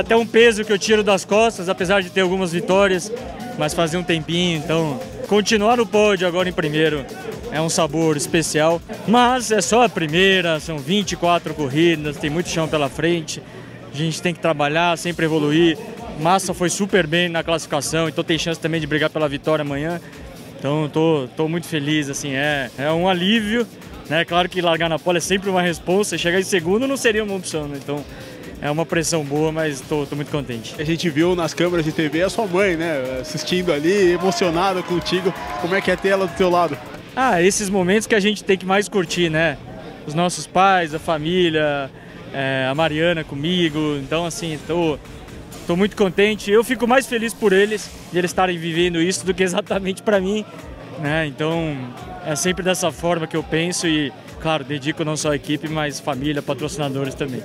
até um peso que eu tiro das costas, apesar de ter algumas vitórias, mas fazer um tempinho, então continuar no pódio agora em primeiro é um sabor especial, mas é só a primeira, são 24 corridas, tem muito chão pela frente, a gente tem que trabalhar, sempre evoluir. Massa foi super bem na classificação, então tem chance também de brigar pela vitória amanhã. Então tô, tô muito feliz, assim, é, é um alívio, né? Claro que largar na pole é sempre uma resposta, chegar em segundo não seria uma opção, né? Então é uma pressão boa, mas tô muito contente. A gente viu nas câmeras de TV a sua mãe, né, assistindo ali, emocionada contigo. Como é que é ter ela do teu lado? Ah, esses momentos que a gente tem que mais curtir, né? Os nossos pais, a família, é, a Mariana comigo. Então, assim, tô, tô muito contente. Eu fico mais feliz por eles, de eles estarem vivendo isso, do que exatamente para mim. Né? Então, é sempre dessa forma que eu penso e, claro, dedico não só a equipe, mas família, patrocinadores também.